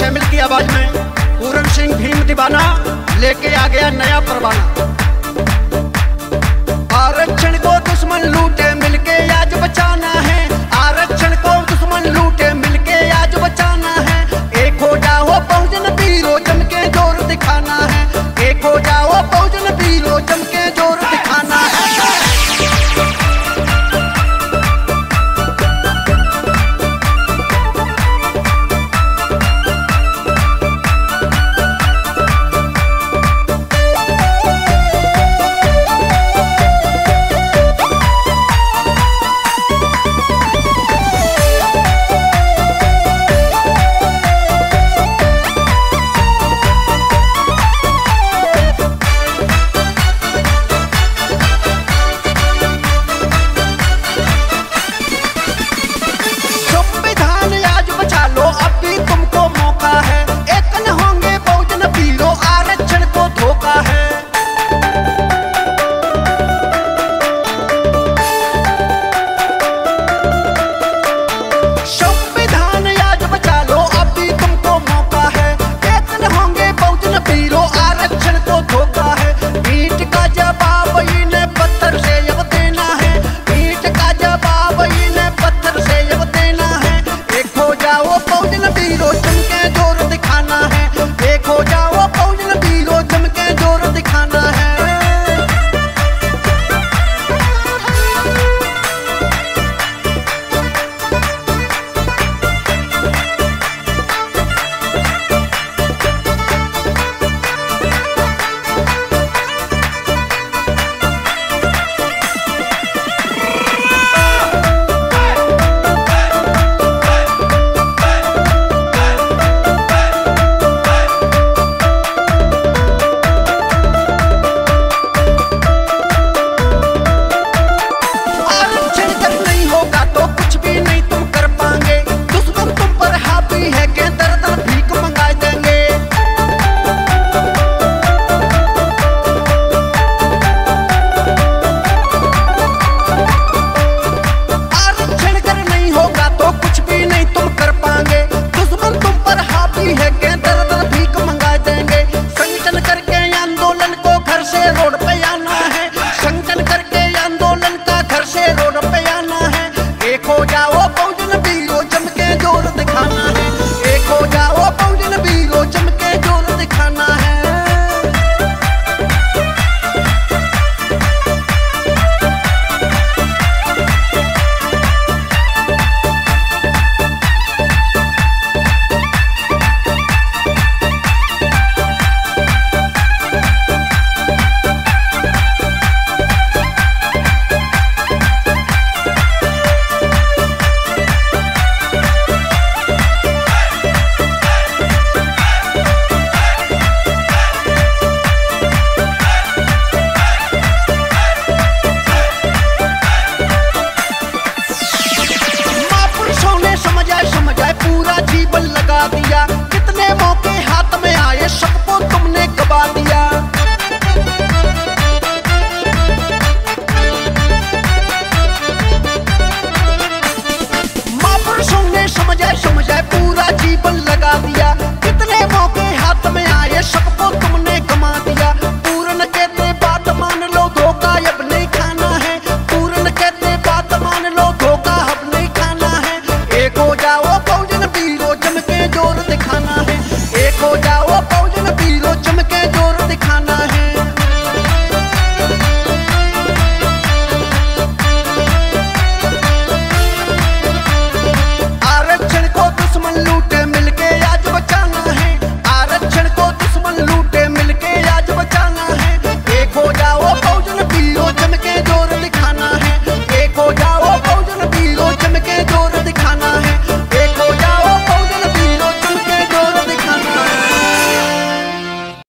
शामिल की आवाज़ में पूरन सिंह भीम दीवाना लेके आ गया नया परवाना।